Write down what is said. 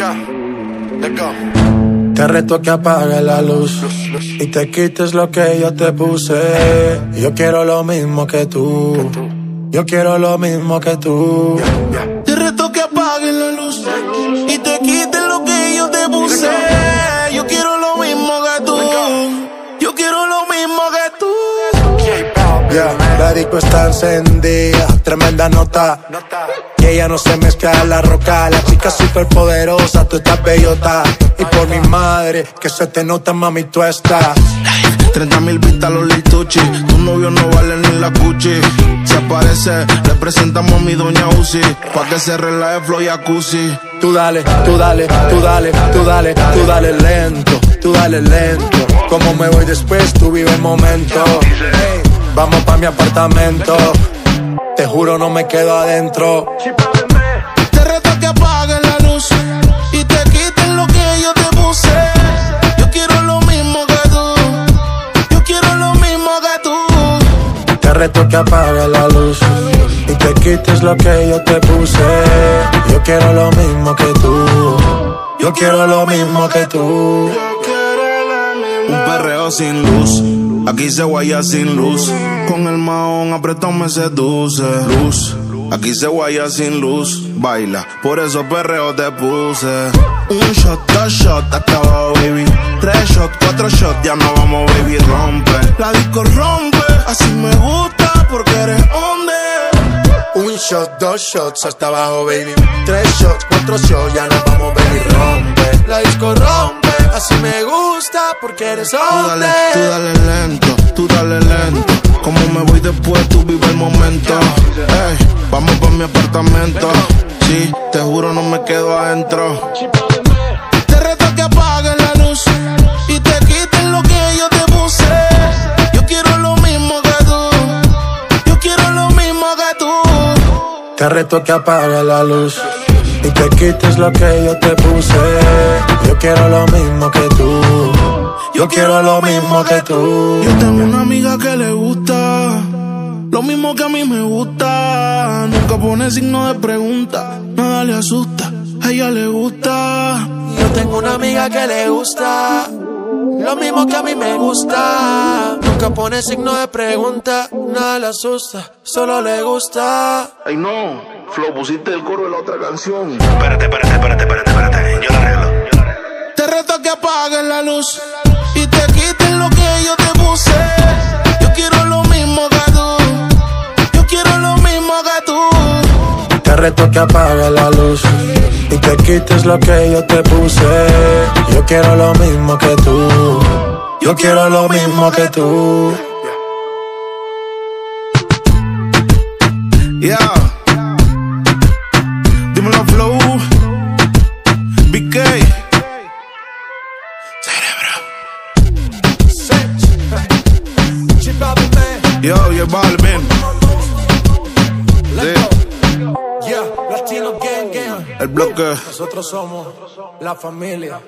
Ya, let's go. Te reto que apague la luz y te quites lo que yo te puse. Yo quiero lo mismo que tú. Yo quiero lo mismo que tú. Te reto que apagues la luz y te quites lo que yo te puse. Yo quiero lo mismo que tú. Yo quiero lo mismo que tú. Ya, la disco está encendida, tremenda nota. Y ella no se mezcla a la roca. La chica super poderosa, tú estás bellota. Y por mi madre, que se te nota, mami, tú estás. 30 mil vistas los lituchi. Tu novio no vale ni la cuchi. Se aparece, le presentamos a mi doña Uzi. Pa' que se relaje flow y jacuzzi. Tú dale, tú dale, tú dale, tú dale, tú dale lento, tú dale lento. Como me voy después, tú vive el momento. Vamos pa' mi apartamento. Te juro, no me quedo adentro. Te reto que apagues la luz y te quites lo que yo te puse. Yo quiero lo mismo que tú. Yo quiero lo mismo que tú. Te reto que apague la luz y te quites lo que yo te puse. Yo quiero lo mismo que tú. Yo quiero lo mismo que tú. Un perreo sin luz. Aquí se guaya sin luz. Con el maón apretado me seduce. Luz. Aquí se guaya sin luz. Baila. Por eso perreo te puse. Un shot, dos shots, hasta abajo, baby. Tres shots, cuatro shots, ya no vamos, baby. Rompe. La disco rompe. Así me gusta porque eres hombre. Un shot, dos shots hasta abajo, baby. Tres shots, cuatro shots, ya nos vamos, baby. Rompe, la disco rompe. Porque eres Tú dale, hombre. tú dale lento, tú dale lento. Como me voy después, tú vive el momento. Ey, vamos pa' mi apartamento. Sí, te juro, no me quedo adentro. Te reto que apagues la luz y te quites lo que yo te puse. Yo quiero lo mismo que tú. Yo quiero lo mismo que tú. Te reto que apague la luz te quites lo que yo te puse. Yo quiero lo mismo que tú. Yo quiero lo mismo que tú. Yo tengo una amiga que le gusta lo mismo que a mí me gusta. Nunca pone signo de pregunta, nada le asusta. A ella le gusta. Yo tengo una amiga que le gusta lo mismo que a mí me gusta. Nunca pone signo de pregunta, nada le asusta, solo le gusta. Ay no, Flo, pusiste el coro de la otra canción. Espérate, espérate, espérate, espérate, espérate. Yo la arreglo. Te reto que apagues la luz y te quites lo que yo te puse. Yo quiero lo mismo que tú. Yo quiero lo mismo que tú. Te reto que apague la luz y te quites lo que yo te puse. Yo quiero lo mismo que tú. Yo quiero lo mismo que tú. Yeah. Dímelo, Flow. BK. Yo, yo, Balvin. Latino Gang Gang. el bloque. Nosotros somos la familia.